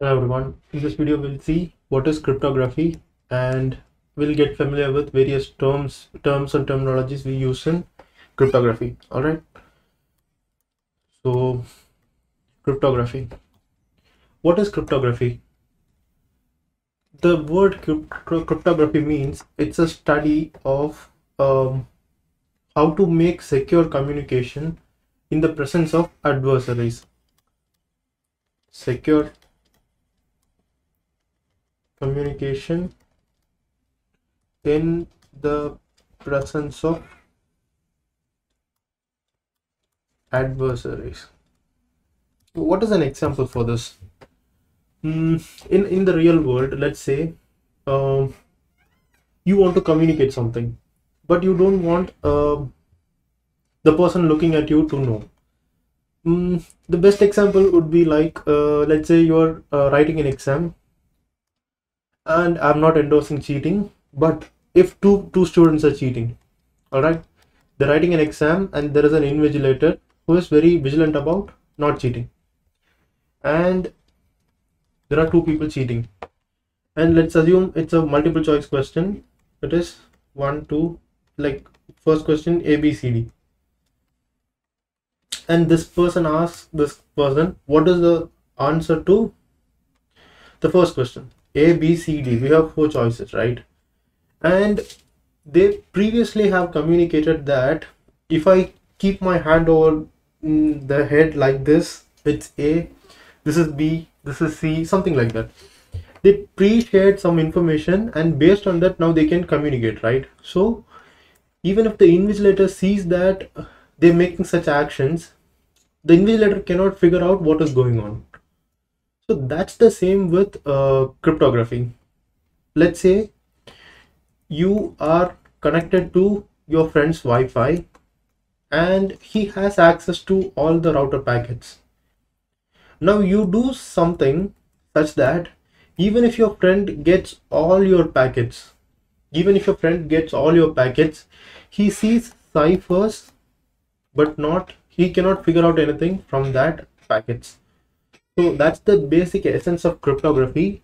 Hello everyone. In this video we'll see what is cryptography and we'll get familiar with various terms terms and terminologies we use in cryptography. Alright. So cryptography. What is cryptography? The word crypt- cryptography means it's a study of um, how to make secure communication in the presence of adversaries. Secure communication in the presence of adversaries. What is an example for this? Hmm, in in the real world, let's say um, you want to communicate something, but you don't want uh, the person looking at you to know. Mm, the best example would be like uh, let's say you're uh, writing an exam and i'm not endorsing cheating but if two two students are cheating all right they're writing an exam and there is an invigilator who is very vigilant about not cheating. And there are two people cheating. And let's assume it's a multiple choice question. It is one two like first question a b c d. And this person asks this person what is the answer to the first question a b c d. We have four choices right? And they previously have communicated that if i keep my hand over mm, the head like this it's a this is b this is c something like that. They pre-shared some information and based on that now they can communicate right? So even if the invigilator sees that they're making such actions the invigilator cannot figure out what is going on so that's the same with uh, cryptography. Let's say you are connected to your friend's wi-fi and he has access to all the router packets. Now you do something such that even if your friend gets all your packets even if your friend gets all your packets he sees ciphers but not he cannot figure out anything from that packets so that's the basic essence of cryptography.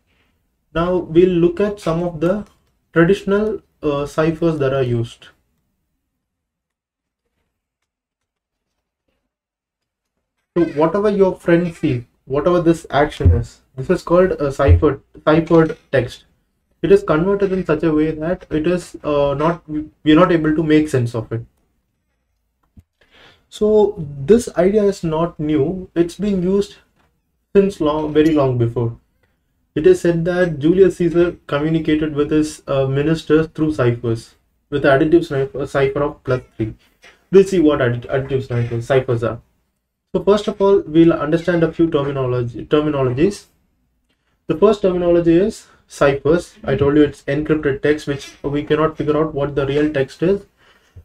Now we'll look at some of the traditional uh, ciphers that are used. So whatever your friend sees whatever this action is this is called a cipher ciphered text. It is converted in such a way that it is uh, not we're not able to make sense of it. So this idea is not new. It's been used since long very long before. It is said that julius caesar communicated with his uh, ministers through ciphers with additive cipher, cipher of plus 3 we'll see what addit- additive ciphers are. So first of all we'll understand a few terminology terminologies. The first terminology is ciphers. I told you it's encrypted text which we cannot figure out what the real text is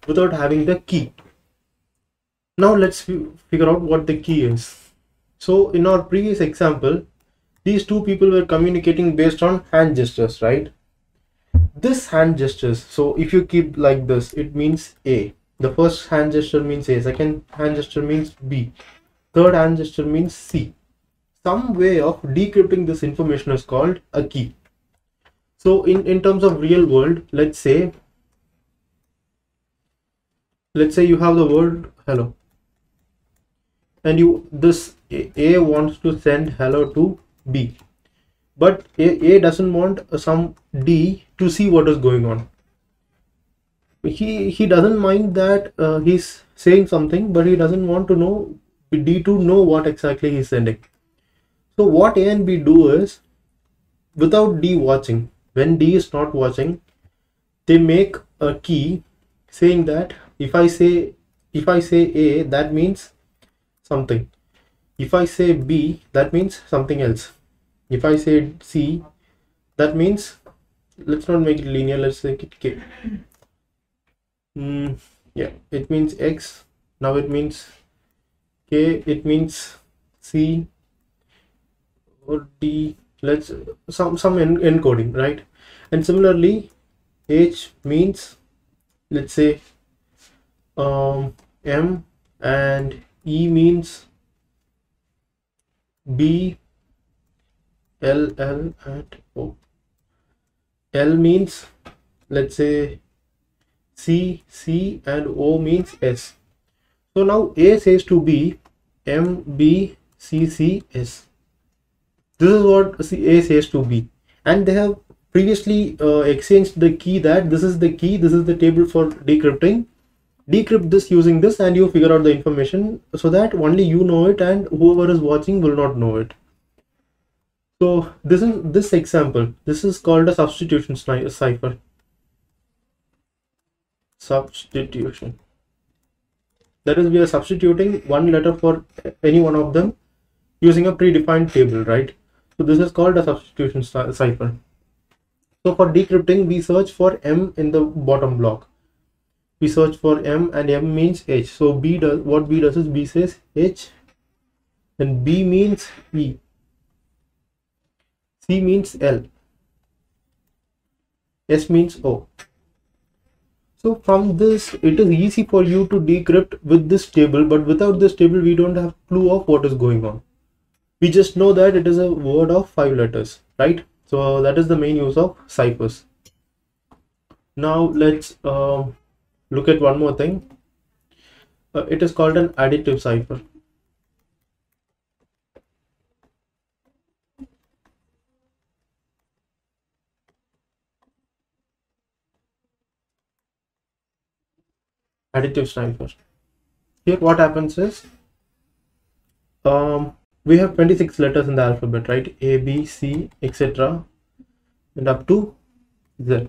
without having the key. Now let's figure out what the key is so in our previous example these two people were communicating based on hand gestures right? This hand gestures so if you keep like this it means a. The first hand gesture means a second hand gesture means b third hand gesture means c. Some way of decrypting this information is called a key. So in in terms of real world let's say let's say you have the word hello and you this a, wants to send hello to b. But a, a doesn't want some d to see what is going on. He he doesn't mind that uh, he's saying something but he doesn't want to know d to know what exactly he's sending. So what a and b do is without d watching when d is not watching they make a key saying that if i say if i say a that means something. If i say b that means something else. If i say c that means let's not make it linear let's make it k. Mm, yeah it means x now it means k it means c or d let's some some en- encoding right? And similarly h means let's say um m and e means b L L and O. L means let's say C C and O means S. So now A says to B M B C C S. This is what A says to B, and they have previously uh, exchanged the key that this is the key, this is the table for decrypting. Decrypt this using this, and you figure out the information so that only you know it, and whoever is watching will not know it. So this is this example. This is called a substitution cipher. Substitution. That is, we are substituting one letter for any one of them using a predefined table, right? So this is called a substitution cipher. So for decrypting, we search for M in the bottom block. We search for M and M means H. So B does what B does is B says H and B means E C means L. S means O. So from this, it is easy for you to decrypt with this table, but without this table, we don't have clue of what is going on. We just know that it is a word of five letters, right? So that is the main use of ciphers. Now let's uh, look at one more thing. Uh, it is called an additive cipher. additive cipher here what happens is um, we have 26 letters in the alphabet right a b c etc and up to z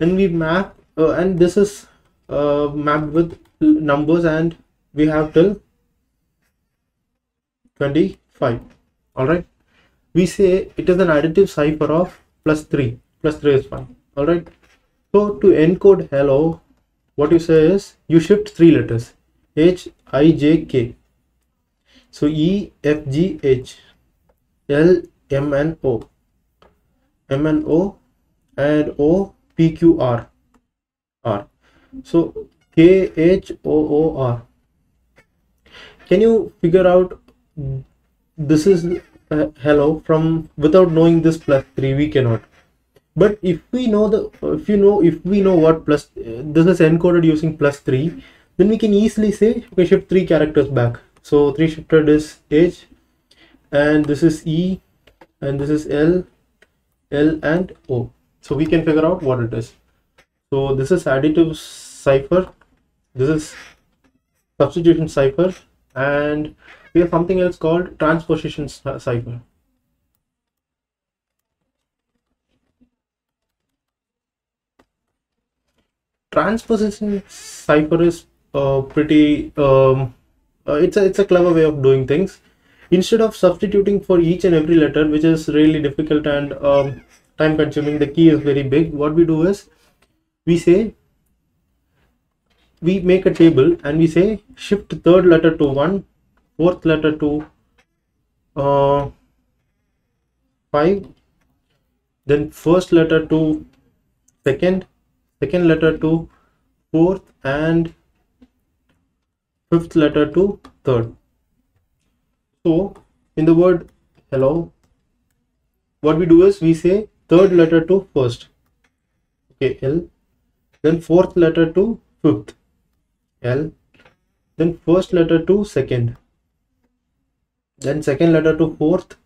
and we map uh, and this is uh, mapped with numbers and we have till 25 all right we say it is an additive cipher of plus 3 plus 3 is fine. All right so to encode hello what you say is you shift three letters. H I J K. So E F G H. L M N O. M N O. And O P Q R R. So K H O O R. Can you figure out this is uh, hello from without knowing this plus 3 we cannot. But if we know the if you know if we know what plus uh, this is encoded using plus 3 then we can easily say we shift three characters back. So three shifted is h and this is e and this is l l and o. So we can figure out what it is so this is additive cipher. This is substitution cipher. And we have something else called transposition cipher. Transposition cipher is uh, pretty um, uh, it's a it's a clever way of doing things. Instead of substituting for each and every letter which is really difficult and um, time consuming the key is very big what we do is we say we make a table and we say shift third letter to one fourth letter to uh, five then first letter to second second letter to fourth and fifth letter to third. So in the word hello what we do is we say third letter to first. Okay l then fourth letter to fifth. L. Then first letter to second. Then second letter to fourth.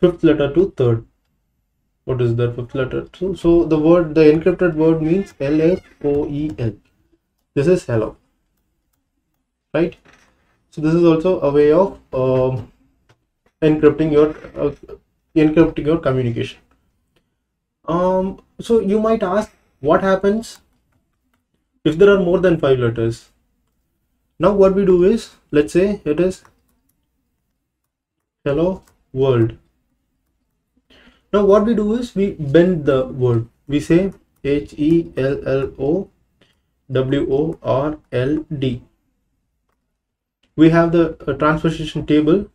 Fifth letter to third. What is the fifth letter so so the word the encrypted word means l f o e l this is hello. Right? So this is also a way of um, encrypting your uh, encrypting your communication. Um so you might ask what happens? If there are more than five letters now what we do is let's say it is hello world. Now what we do is we bend the word. We say h e l l o w o r l d. We have the uh, transposition table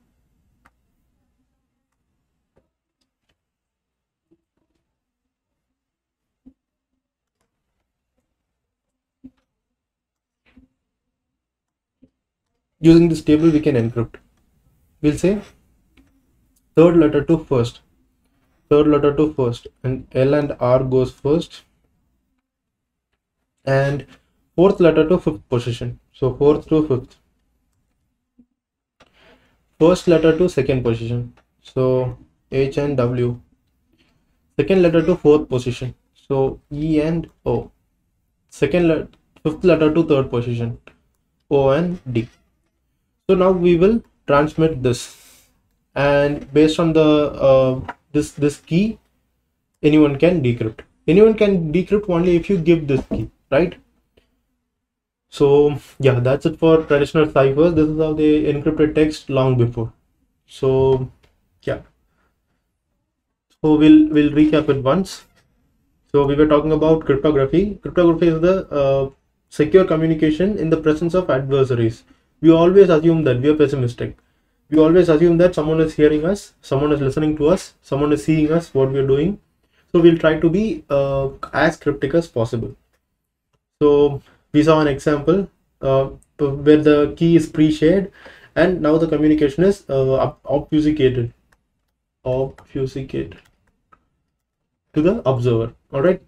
using this table we can encrypt. We'll say third letter to first. Third letter to first. And L and R goes first. And fourth letter to fifth position. So fourth to fifth. First letter to second position. So H and W. Second letter to fourth position. So E and O. Second fifth letter to third position. O and D so now we will transmit this. And based on the uh, this this key anyone can decrypt. Anyone can decrypt only if you give this key right? So yeah that's it for traditional ciphers this is how they encrypted text long before. So yeah. So we'll we'll recap it once. So we were talking about cryptography. Cryptography is the uh, secure communication in the presence of adversaries we always assume that we are pessimistic. We always assume that someone is hearing us someone is listening to us someone is seeing us what we are doing. So we'll try to be uh, as cryptic as possible. So we saw an example uh, where the key is pre-shared and now the communication is uh, obfuscated. Obfuscated. To the observer. All right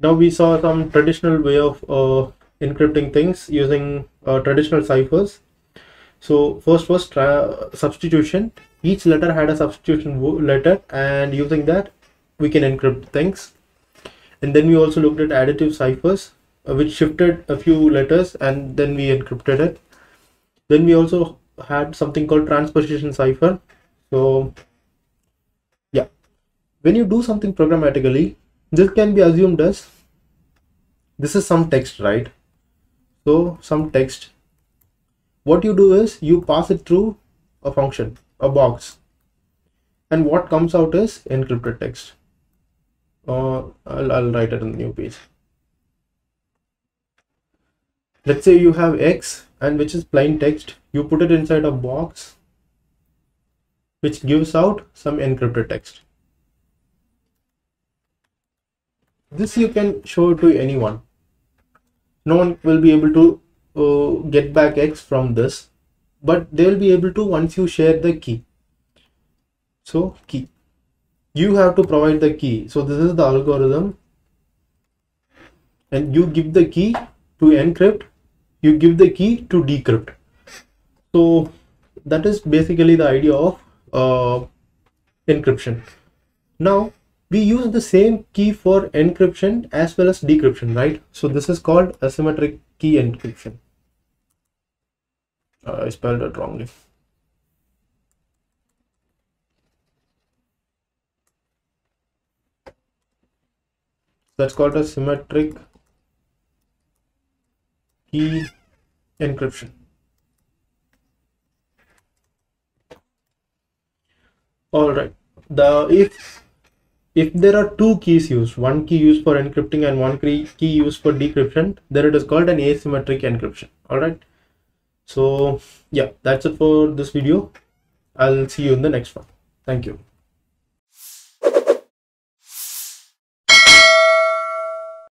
now we saw some traditional way of uh, encrypting things using uh, traditional ciphers. So first was substitution. Each letter had a substitution letter and using that we can encrypt things. And then we also looked at additive ciphers uh, which shifted a few letters and then we encrypted it. Then we also had something called transposition cipher. So yeah. When you do something programmatically this can be assumed as this is some text right so some text. What you do is you pass it through a function a box. And what comes out is encrypted text. Uh, I'll, I'll write it on the new page. Let's say you have x and which is plain text. You put it inside a box which gives out some encrypted text. This you can show to anyone no one will be able to uh, get back x from this but they will be able to once you share the key. So key. You have to provide the key. So this is the algorithm. And you give the key to encrypt. You give the key to decrypt. So that is basically the idea of uh, encryption. Now we use the same key for encryption as well as decryption right so this is called asymmetric key encryption uh, I spelled it wrongly. That's called a symmetric key encryption. All right. The if if there are two keys used, one key used for encrypting and one key used for decryption, then it is called an asymmetric encryption. All right so yeah that's it for this video. I'll see you in the next one. Thank you